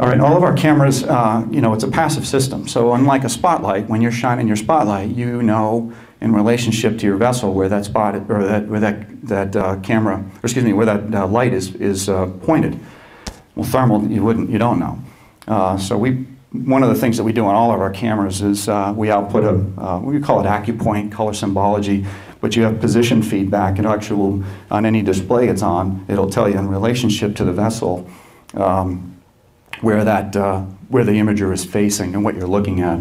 All right, all of our cameras, uh, you know, it's a passive system. So unlike a spotlight, when you're shining your spotlight, you know in relationship to your vessel where that spot or that where that that uh, camera, or excuse me, where that uh, light is is uh, pointed. Well, thermal, you wouldn't, you don't know. Uh, so we, one of the things that we do on all of our cameras is uh, we output a, we call it acupoint color symbology, but you have position feedback and actual on any display it's on, it'll tell you in relationship to the vessel. Um, where that uh, where the imager is facing and what you're looking at.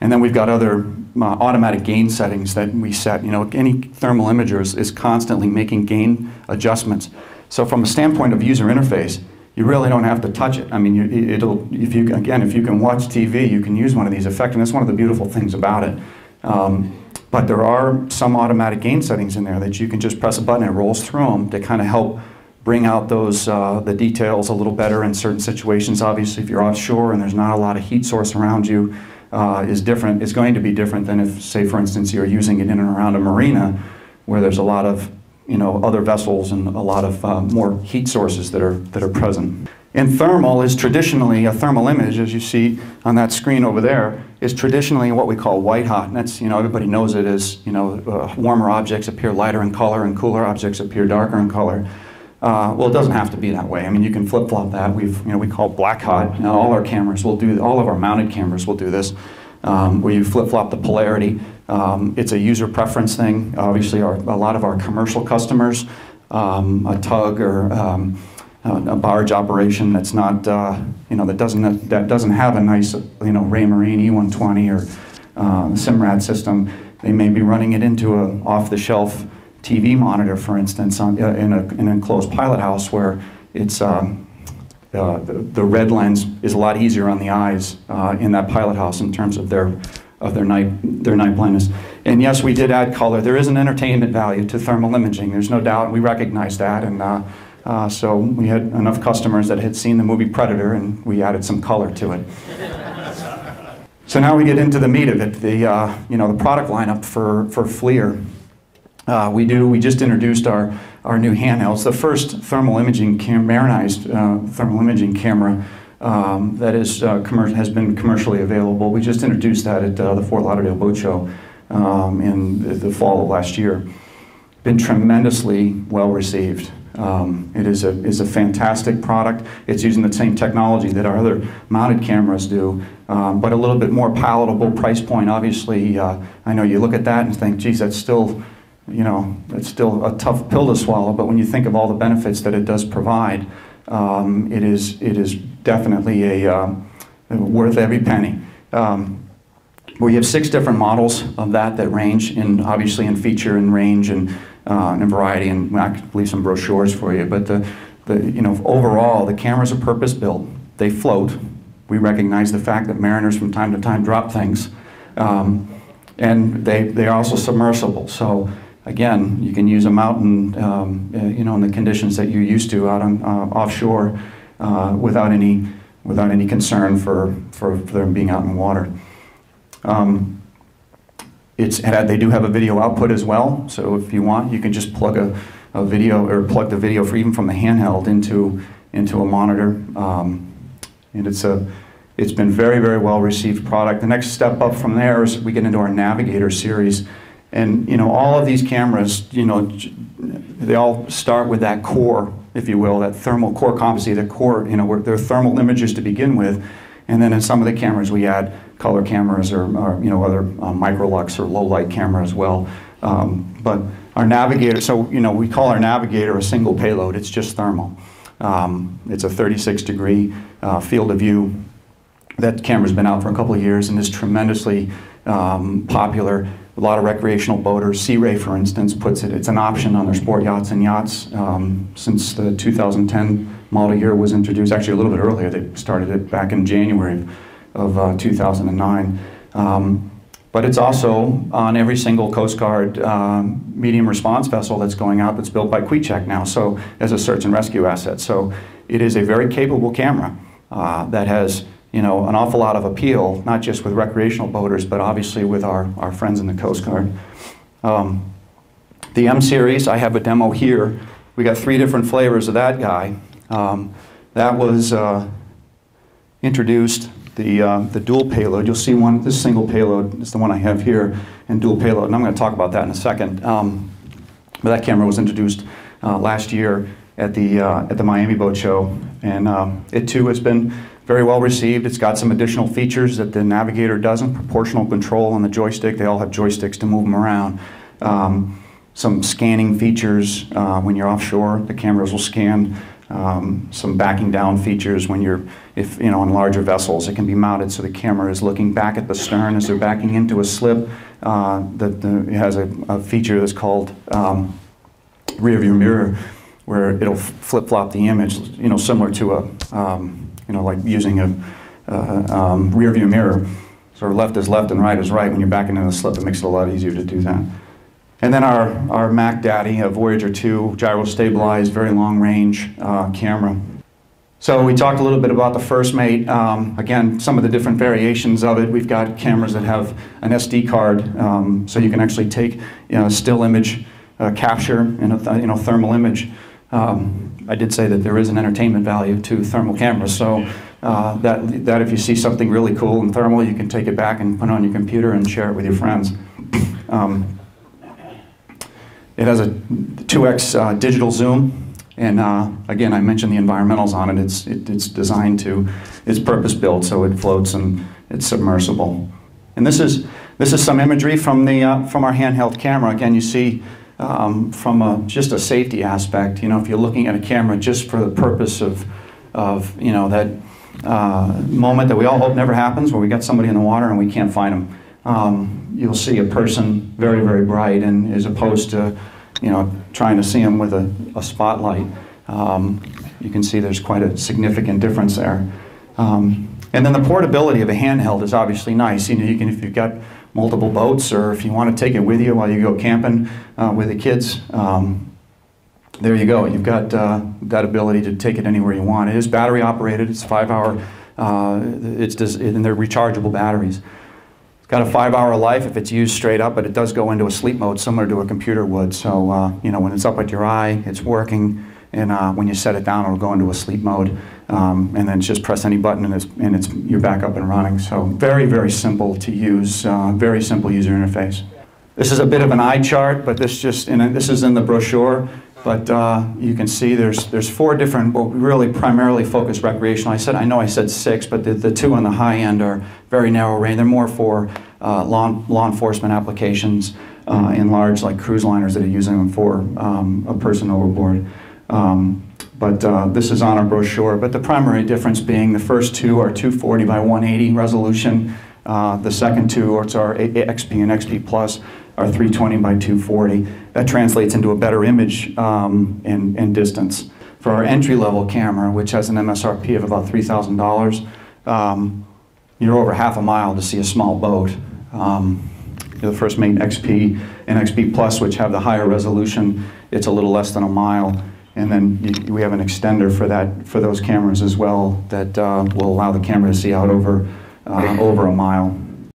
And then we've got other uh, automatic gain settings that we set. You know, any thermal imager is, is, constantly making gain adjustments. So from a standpoint of user interface, you really don't have to touch it. I mean, you, it'll if you again if you can watch TV, you can use one of these effects, and that's one of the beautiful things about it. Um, but there are some automatic gain settings in there that you can just press a button and it rolls through them to kind of help bring out those uh, the details a little better in certain situations. Obviously, if you're offshore and there's not a lot of heat source around you, uh, is different. It's going to be different than if, say, for instance, you're using it in and around a marina, where there's a lot of you know other vessels and a lot of uh, more heat sources that are that are present. And thermal is traditionally a thermal image, as you see on that screen over there, is traditionally what we call white hot. And that's, you know, everybody knows it as, you know, uh, warmer objects appear lighter in color and cooler objects appear darker in color. Uh, well, it doesn't have to be that way. I mean, you can flip-flop that. We've, you know, we call black hot. All our cameras will do, all of our mounted cameras will do this, um, where you flip-flop the polarity. Um, it's a user preference thing. Obviously, our, a lot of our commercial customers, um, a tug or um, a barge operation that's not, uh, you know, that doesn't that doesn't have a nice, you know, Raymarine E120 or uh, Simrad system, they may be running it into a off-the-shelf TV monitor, for instance, on, uh, in, a, in an enclosed pilot house where it's, um, uh, the, the, red lens is a lot easier on the eyes uh, in that pilot house in terms of their, of their night, their night blindness. And yes, we did add color. There is an entertainment value to thermal imaging. There's no doubt. We recognize that. And uh, uh, so we had enough customers that had seen the movie Predator, and we added some color to it. so now we get into the meat of it, the, uh, you know, the product lineup for, for FLIR. Uh, we do. We just introduced our our new handhelds. The first thermal imaging cam- marinized uh, thermal imaging camera um, that is uh, has been commercially available. We just introduced that at uh, the Fort Lauderdale Boat Show um, in the fall of last year. Been tremendously well received. Um, it is a, is a fantastic product. It's using the same technology that our other mounted cameras do, um, but a little bit more palatable price point. Obviously, uh, I know you look at that and think, geez, that's still you know, it's still a tough pill to swallow, but when you think of all the benefits that it does provide, um, it, is, it is definitely a, uh, worth every penny. Um, we have six different models of that that range in, obviously in feature and range and, uh, and variety, and I could leave some brochures for you, but the, the, you know, overall, the cameras are purpose-built. They float. We recognize the fact that mariners from time to time drop things. Um, and they, they are also submersible. So again, you can use a mountain, in, um, uh, you know, in the conditions that you're used to out on uh, offshore uh, without any without any concern for, for, for them being out in water. Um, it's, they do have a video output as well, so if you want, you can just plug a, a video or plug the video for even from the handheld into into a monitor, um, and it's a it's been very very well received product. The next step up from there is we get into our Navigator series. And you know, all of these cameras, you know, they all start with that core, if you will, that thermal core competency, the core, you know, they're thermal images to begin with. And then in some of the cameras, we add color cameras or, or you know, other uh, microlux or low light camera as well. Um, but our navigator, so, you know, we call our navigator a single payload. It's just thermal. Um, it's a 36 degree uh, field of view. That camera's been out for a couple of years and is tremendously um, popular a lot of recreational boaters, Sea Ray, for instance, puts it, it's an option on their sport yachts and yachts. Um, since the 2010 model year was introduced, actually a little bit earlier, they started it back in January of uh, 2009. Um, but it's also on every single Coast Guard um, medium response vessel that's going out that's built by Kvichak now, so as a search and rescue asset. So it is a very capable camera uh, that has you know, an awful lot of appeal, not just with recreational boaters, but obviously with our, our friends in the Coast Guard. Um, the M series, I have a demo here. We got three different flavors of that guy. Um, that was, uh, introduced the, uh, the dual payload. You'll see one, this single payload is the one I have here, and dual payload, and I'm going to talk about that in a second. Um, but that camera was introduced uh, last year at the, uh, at the Miami Boat Show, and um, it too has been very well received. It's got some additional features that the Navigator doesn't, proportional control on the joystick. They all have joysticks to move them around. Um, some scanning features uh, when you're offshore, the cameras will scan. Um, some backing down features when you're, if you know, on larger vessels, it can be mounted so the camera is looking back at the stern as they're backing into a slip. Uh, the, it has a, a feature that's called um, rear view mirror, where it'll flip flop the image, you know, similar to a, um, you know, like using a, a um, rear view mirror. Sort of left is left and right is right. When you're backing into a slip, it makes it a lot easier to do that. And then our, our Mac Daddy, a Voyager 2 gyro stabilized, very long range uh, camera. So we talked a little bit about the first mate. Um, again, some of the different variations of it. We've got cameras that have an SD card, um, so you can actually take you know, still image uh, capture and a you know, thermal image. Um, I did say that there is an entertainment value to thermal cameras, so uh, that, that if you see something really cool in thermal, you can take it back and put it on your computer and share it with your friends. Um, it has a 2x uh, digital zoom, and uh, again, I mentioned the environmentals on it. It's, it, it's designed to, it's purpose built, so it floats and it's submersible. And this is, this is some imagery from, the, uh, from our handheld camera. Again, you see um, from a, just a safety aspect, you know, if you're looking at a camera just for the purpose of, of you know, that uh, moment that we all hope never happens where we got somebody in the water and we can't find them um, you'll see a person very, very bright, and as opposed to, you know, trying to see them with a, a spotlight, um, you can see there's quite a significant difference there. Um, and then the portability of a handheld is obviously nice. You know, you can if you've got multiple boats, or if you want to take it with you while you go camping uh, with the kids. Um, there you go. You've got uh, that ability to take it anywhere you want. It is battery operated. It's five hour. Uh, it's and they're rechargeable batteries It's got a five hour life if it's used straight up, but it does go into a sleep mode similar to a computer would. So, uh, you know, when it's up at your eye, it's working, and uh, when you set it down, it'll go into a sleep mode, um, and then just press any button and it's, and it's, you're back up and running. So, very, very simple to use, uh, very simple user interface. This is a bit of an eye chart, but this just, and this is in the brochure. But uh, you can see there's there's four different, well, really primarily focused recreational. I said I know I said six, but the, the two on the high end are very narrow range. They're more for uh, law law enforcement applications uh, in large like cruise liners that are using them for um, a person overboard. Um, but uh, this is on our brochure. But the primary difference being the first two are 240 by 180 resolution. Uh, the second two, or it's our XP and XP Plus, are 320 by 240. That translates into a better image um, distance. For our entry-level camera, which has an MSRP of about $3,000, um, you're over half a mile to see a small boat. Um, the first mate XP and XP Plus, which have the higher resolution, it's a little less than a mile. And then you, we have an extender for that for those cameras as well that uh, will allow the camera to see out over uh, over a mile.